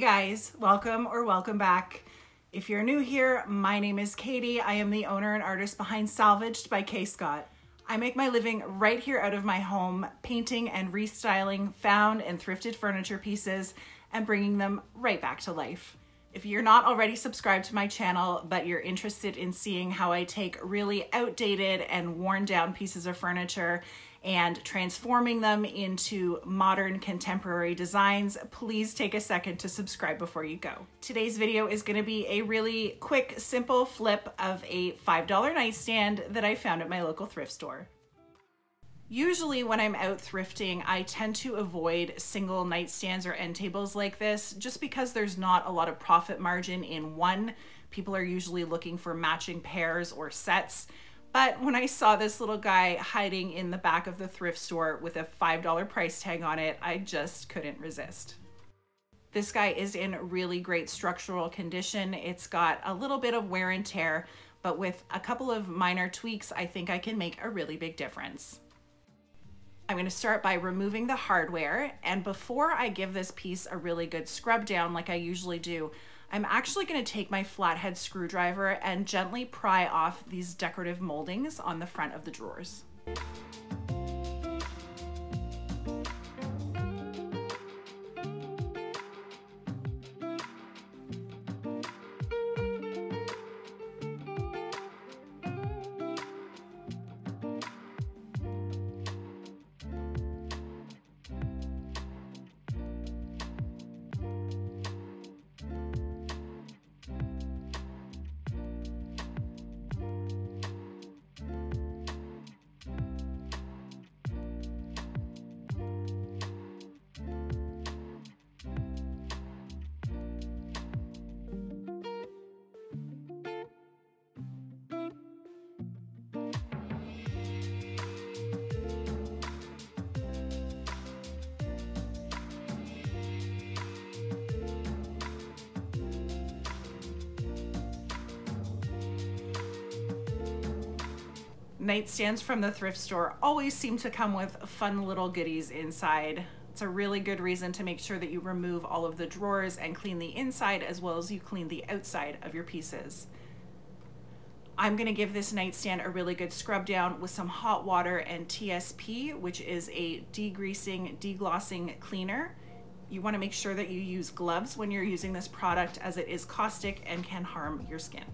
Guys, welcome or welcome back. If you're new here, my name is Katie. I am the owner and artist behind Salvaged by K. Scott. I make my living right here out of my home, painting and restyling found and thrifted furniture pieces and bringing them right back to life. If you're not already subscribed to my channel, but you're interested in seeing how I take really outdated and worn down pieces of furniture and transforming them into modern contemporary designs, please take a second to subscribe before you go. Today's video is gonna be a really quick, simple flip of a $5 nightstand that I found at my local thrift store. Usually when I'm out thrifting, I tend to avoid single nightstands or end tables like this just because there's not a lot of profit margin in one. People are usually looking for matching pairs or sets. But when I saw this little guy hiding in the back of the thrift store with a $5 price tag on it, I just couldn't resist. This guy is in really great structural condition. It's got a little bit of wear and tear, but with a couple of minor tweaks, I think I can make a really big difference. I'm gonna start by removing the hardware. And before I give this piece a really good scrub down like I usually do, I'm actually gonna take my flathead screwdriver and gently pry off these decorative moldings on the front of the drawers. Nightstands from the thrift store always seem to come with fun little goodies inside. It's a really good reason to make sure that you remove all of the drawers and clean the inside as well as you clean the outside of your pieces. I'm gonna give this nightstand a really good scrub down with some hot water and TSP, which is a degreasing, deglossing cleaner. You wanna make sure that you use gloves when you're using this product as it is caustic and can harm your skin.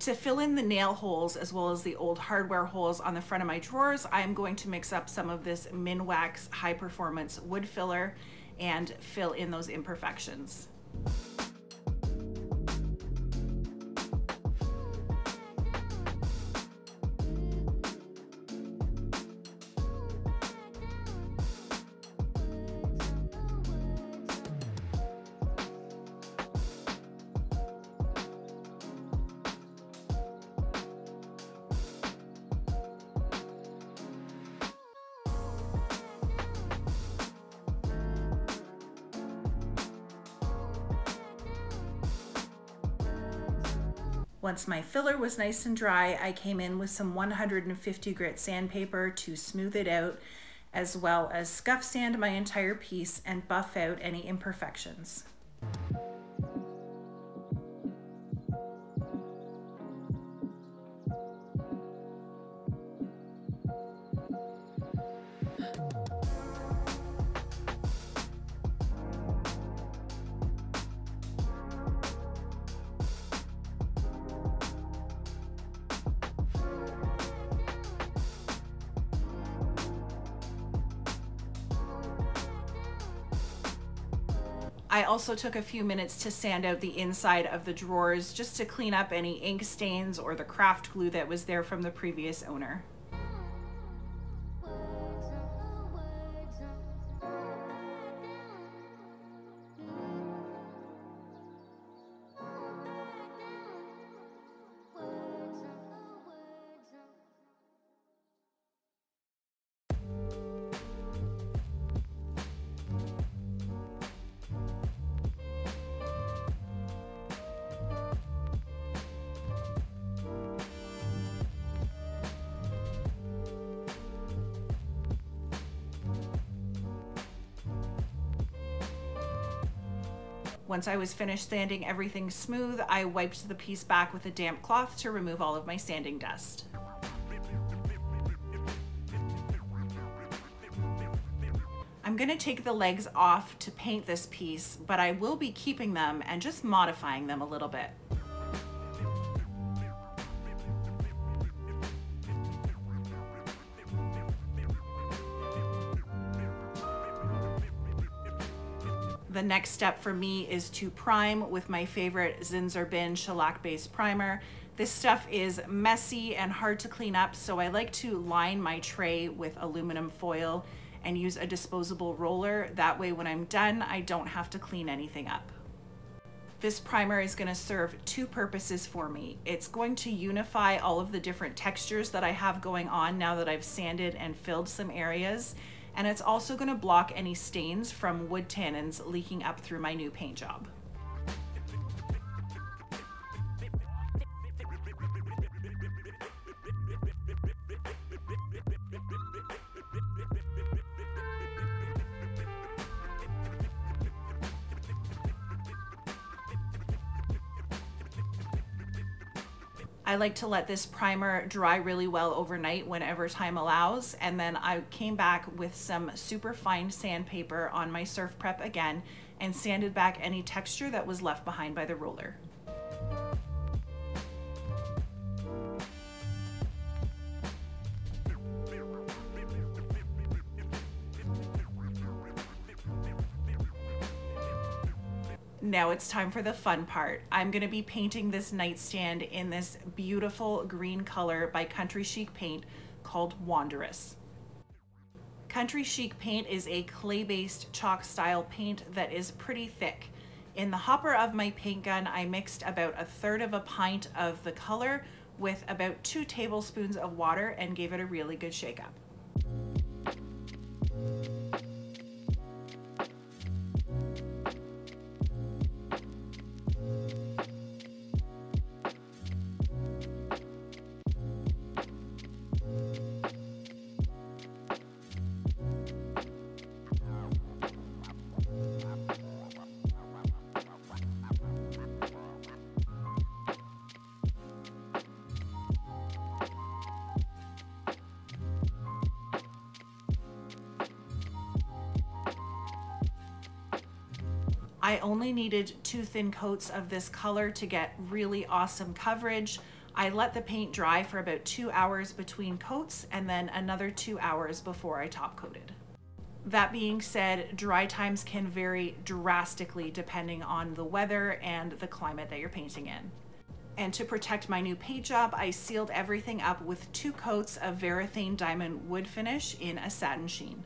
To fill in the nail holes as well as the old hardware holes on the front of my drawers, I'm going to mix up some of this Minwax high performance wood filler and fill in those imperfections. Once my filler was nice and dry, I came in with some 150 grit sandpaper to smooth it out, as well as scuff sand my entire piece and buff out any imperfections. I also took a few minutes to sand out the inside of the drawers just to clean up any ink stains or the craft glue that was there from the previous owner. Once I was finished sanding everything smooth, I wiped the piece back with a damp cloth to remove all of my sanding dust. I'm gonna take the legs off to paint this piece, but I will be keeping them and just modifying them a little bit. The next step for me is to prime with my favorite Zinsser Bin shellac based primer. This stuff is messy and hard to clean up, so I like to line my tray with aluminum foil and use a disposable roller. That way when I'm done, I don't have to clean anything up. This primer is gonna serve two purposes for me. It's going to unify all of the different textures that I have going on now that I've sanded and filled some areas and it's also gonna block any stains from wood tannins leaking up through my new paint job. I like to let this primer dry really well overnight whenever time allows. And then I came back with some super fine sandpaper on my SurfPrep again and sanded back any texture that was left behind by the roller. Now it's time for the fun part. I'm gonna be painting this nightstand in this beautiful green color by Country Chic Paint called Wanderess. Country Chic Paint is a clay-based chalk style paint that is pretty thick. In the hopper of my paint gun, I mixed about a third of a pint of the color with about two tablespoons of water and gave it a really good shake up. I only needed two thin coats of this color to get really awesome coverage. I let the paint dry for about two hours between coats and then another two hours before I top coated. That being said, dry times can vary drastically depending on the weather and the climate that you're painting in. And to protect my new paint job, I sealed everything up with two coats of Varathane Diamond Wood Finish in a satin sheen.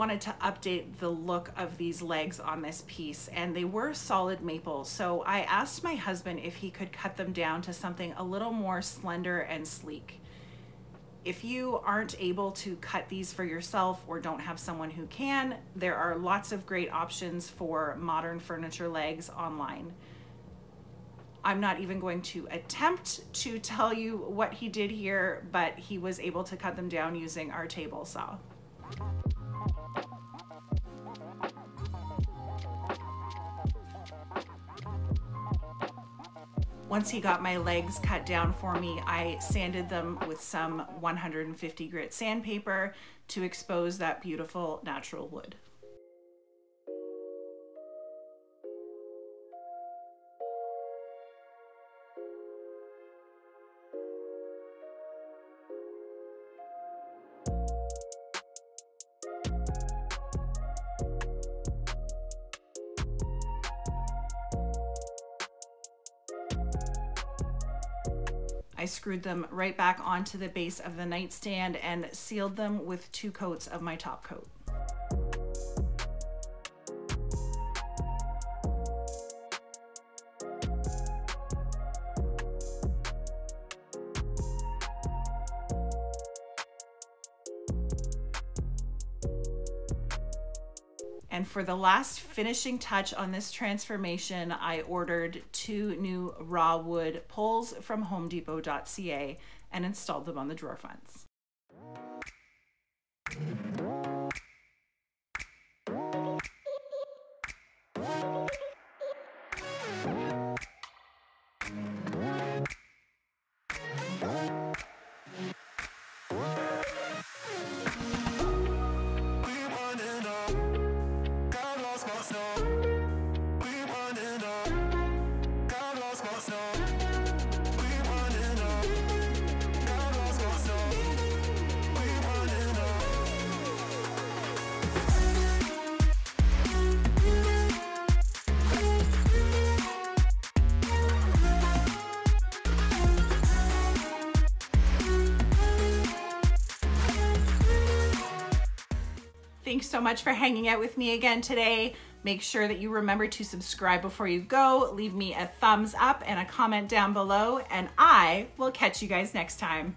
Wanted to update the look of these legs on this piece and they were solid maple. So I asked my husband if he could cut them down to something a little more slender and sleek. If you aren't able to cut these for yourself or don't have someone who can, there are lots of great options for modern furniture legs online. I'm not even going to attempt to tell you what he did here, but he was able to cut them down using our table saw. Once he got my legs cut down for me, I sanded them with some 150 grit sandpaper to expose that beautiful natural wood. I screwed them right back onto the base of the nightstand and sealed them with two coats of my top coat. And for the last finishing touch on this transformation, I ordered two new raw wood poles from homedepot.ca and installed them on the drawer fronts. Thanks so much for hanging out with me again today. Make sure that you remember to subscribe before you go. Leave me a thumbs up and a comment down below, and I will catch you guys next time.